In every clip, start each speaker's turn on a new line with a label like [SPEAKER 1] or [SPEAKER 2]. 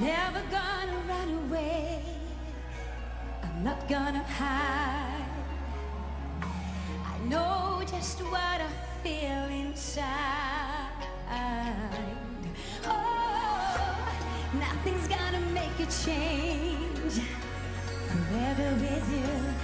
[SPEAKER 1] Never gonna run away. I'm not gonna hide. I know just what I feel inside. Oh, nothing's gonna make a change forever with you.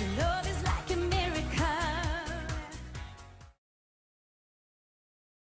[SPEAKER 1] to know